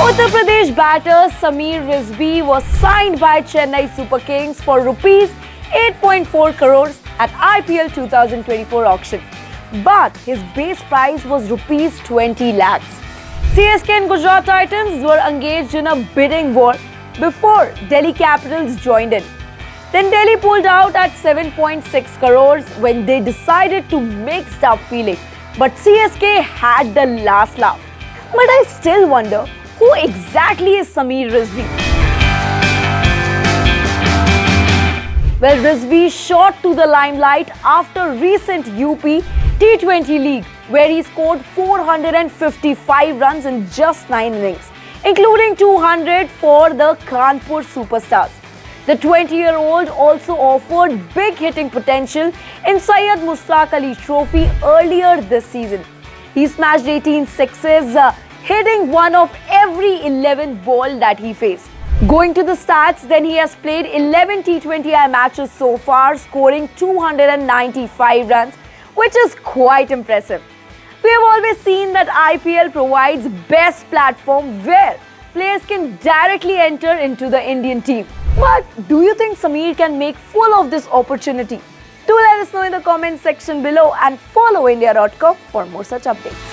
Uttar Pradesh batter Sameer Rizvi was signed by Chennai Super Kings for rupees 8.4 crores at IPL 2024 auction. But his base price was rupees 20 lakhs. CSK and Gujarat Titans were engaged in a bidding war before Delhi Capitals joined in. Then Delhi pulled out at 7.6 crores when they decided to make stop feeling. But CSK had the last laugh. But I still wonder who exactly is Sameer Rizvi? Well, Rizvi shot to the limelight after recent UP T20 League, where he scored 455 runs in just 9 innings, including 200 for the Kanpur Superstars. The 20-year-old also offered big hitting potential in Syed Mushtaq Ali Trophy earlier this season. He smashed 18 sixes, uh, hitting one of every 11 ball that he faced. Going to the stats, then he has played 11 T20I matches so far, scoring 295 runs, which is quite impressive. We have always seen that IPL provides best platform where players can directly enter into the Indian team. But do you think Sameer can make full of this opportunity? Do let us know in the comment section below and follow India.com for more such updates.